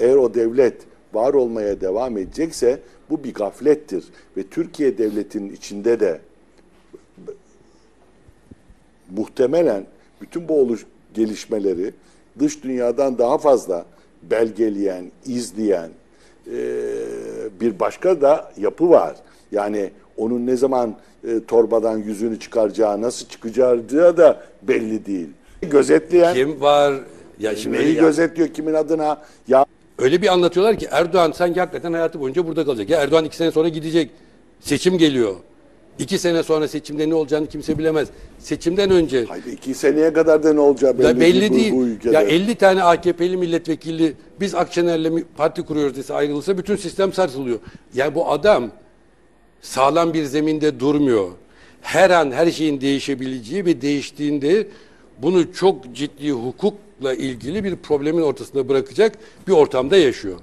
Eğer o devlet var olmaya devam edecekse bu bir gaflettir ve Türkiye devletinin içinde de muhtemelen bütün bu oluş gelişmeleri dış dünyadan daha fazla belgeleyen, izleyen e, bir başka da yapı var. Yani onun ne zaman e, torbadan yüzünü çıkaracağı, nasıl çıkacağı da belli değil. Gözetleyen Kim var? Ya şimdi neyi ya- gözetliyor kimin adına? Ya öyle bir anlatıyorlar ki Erdoğan sanki hakikaten hayatı boyunca burada kalacak. Ya Erdoğan iki sene sonra gidecek. Seçim geliyor. İki sene sonra seçimde ne olacağını kimse bilemez. Seçimden önce haydi iki seneye kadar da ne olacağı belli, Ya belli bu- değil. Bu ülkede. ya 50 tane AKP'li milletvekili biz Akşener'le parti kuruyoruz dese ayrılırsa bütün sistem sarsılıyor. Yani bu adam sağlam bir zeminde durmuyor. Her an her şeyin değişebileceği ve değiştiğinde bunu çok ciddi hukukla ilgili bir problemin ortasında bırakacak bir ortamda yaşıyor.